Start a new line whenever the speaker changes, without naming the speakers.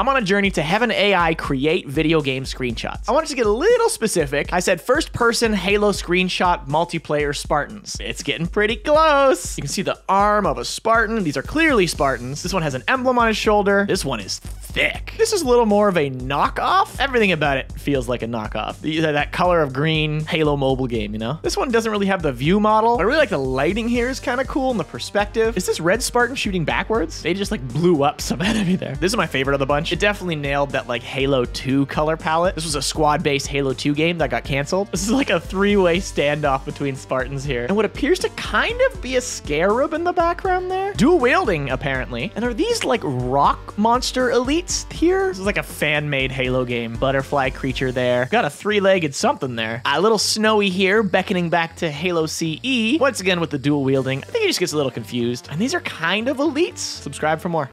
I'm on a journey to have an AI create video game screenshots. I wanted to get a little specific. I said first person Halo screenshot multiplayer Spartans. It's getting pretty close. You can see the arm of a Spartan. These are clearly Spartans. This one has an emblem on his shoulder. This one is thick. This is a little more of a knockoff. Everything about it feels like a knockoff. That color of green Halo mobile game, you know? This one doesn't really have the view model. I really like the lighting here is kind of cool and the perspective. Is this red Spartan shooting backwards? They just like blew up some enemy there. This is my favorite of the bunch. It definitely nailed that like Halo 2 color palette. This was a squad-based Halo 2 game that got canceled. This is like a three-way standoff between Spartans here. And what appears to kind of be a scarab in the background there. Dual wielding, apparently. And are these like rock monster here? This is like a fan-made Halo game. Butterfly creature there. Got a three-legged something there. A little snowy here, beckoning back to Halo CE. Once again with the dual wielding. I think he just gets a little confused. And these are kind of elites. Subscribe for more.